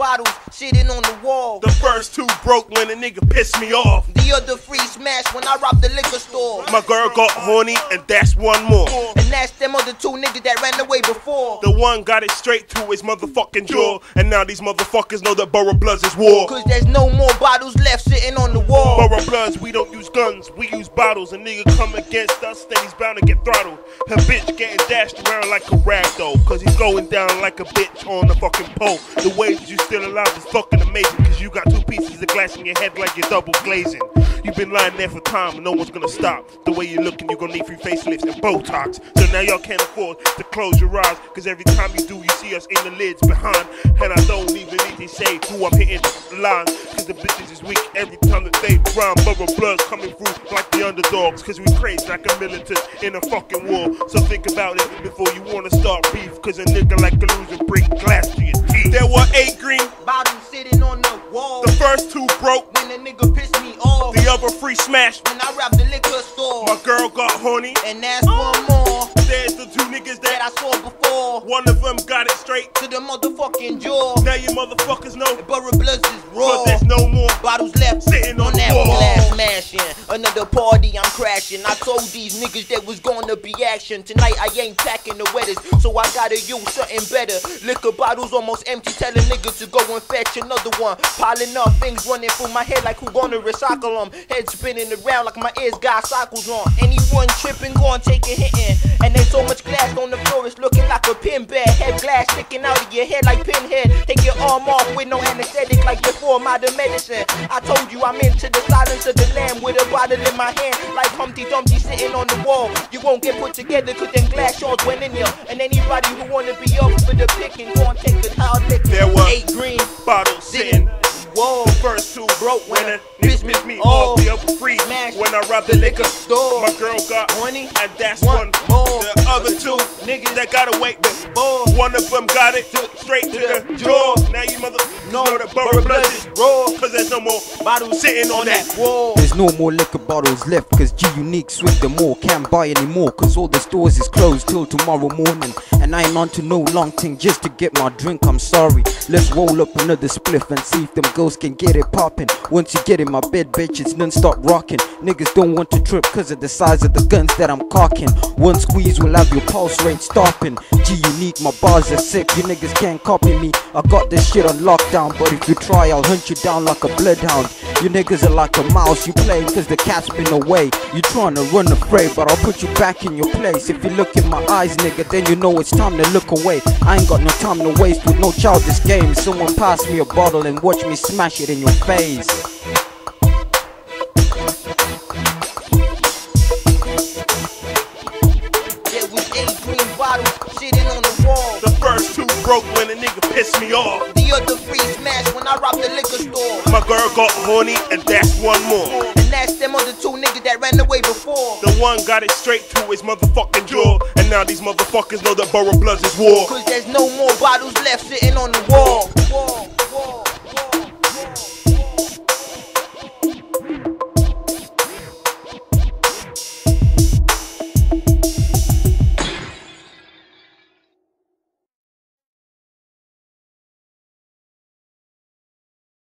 bottles sitting on the wall. The first two broke when a nigga pissed me off. The other three smashed when I robbed the liquor store. My girl got horny, and that's one more. And that's them other two niggas that ran away before. The one got it straight to his motherfucking jaw, and now these motherfuckers know that Borough Bloods is war. Cause there's no more bottles left Bloods, we don't use guns, we use bottles. A nigga come against us, then he's bound to get throttled. Her bitch getting dashed around like a rag though, cause he's going down like a bitch on the fucking pole. The way that you still alive is fucking amazing, cause you got two pieces of glass in your head like you're double glazing. You've been lying there for time and no one's gonna stop. The way you're looking, you're gonna need free facelifts and Botox. So now y'all can't afford to close your eyes, cause every time you do, you see us in the lids behind. And I don't even need to say who I'm hitting the lines, cause the bitches is weak every time that they rhyme. Borough Bloods coming through like the underdogs, cause we crazy like a militant in a fucking war. So think about it before you wanna start beef, cause a nigga like a loser bring glass to your teeth. There were eight green, Bottles sitting on the wall. the first two broke, When the nigga pissed off. the other. When I robbed the liquor store. My girl got horny. And that's one more There's the two niggas that that I saw before. one of them got it straight. To the motherfucking jaw. Now you motherfuckers know, Borough Bloods is raw. cause there's no more. Bottles left Sitting on the that wall. glass smashing. Another party I'm crashing. I told these niggas there was gonna be action. Tonight I ain't packing the wettest, so I gotta use something better. Liquor bottles almost empty, telling niggas to go and fetch another one. Piling up, things running through my head like who gonna recycle them. Head spinning around like my ears got cycles on. Anyone tripping, go and take a hitting. And there's so much glass on the floor, it's looking like a pin. Head glass sticking out of your head like pinhead. Take your arm off with no anesthetic like before modern medicine. I told you I'm into the silence of the lamb with a bottle in my hand like Humpty Dumpty sitting on the wall. You won't get put together cause them glass shards went in there. And anybody who wanna be up for the picking, go and take the hard lick. There were eight green bottles sitting. Whoa. First two broke when a Piss nigga me pissed me off. off. The other three Smash. when I robbed the liquor Store. My girl got Horny. and that's One one more. The other two niggas that got away, but one of them got it straight to the jaw. Now you mother No, know that Borough Bloods is raw, cause there's no more Bottles sitting on that. wall. There's no more liquor bottles left cause G Unique swept them all. Can't buy anymore cause all the stores is closed till tomorrow morning. And I ain't on to no long thing just to get my drink, I'm sorry. Let's roll up another spliff and see if them girls can get it poppin'. Once you get in my bed, bitch, it's non stop rocking. Niggas don't want to trip cause of the size of the guns that I'm cocking. One squeeze will have your pulse rate stopping. G Unique, my bars are sick, you niggas can't copy me. I got this shit on lockdown, but if you try, I'll hunt you down like a bloodhound. You niggas are like a mouse, you playing cause the cat's been away. You trying to run afraid, but I'll put you back in your place. If you look in my eyes, nigga, then you know it's time to look away. I ain't got no time to waste with no childish games. Someone pass me a bottle and watch me smash it in your face. Broke when a nigga pissed me off. The other three smashed when I robbed the liquor store. My girl got horny, and that's one more. And that's them other two niggas that ran away before. The one got it straight to his motherfucking jaw, and now these motherfuckers know that Borough Bloods is war. Cause there's no more bottles left sitting on the wall. wall, wall.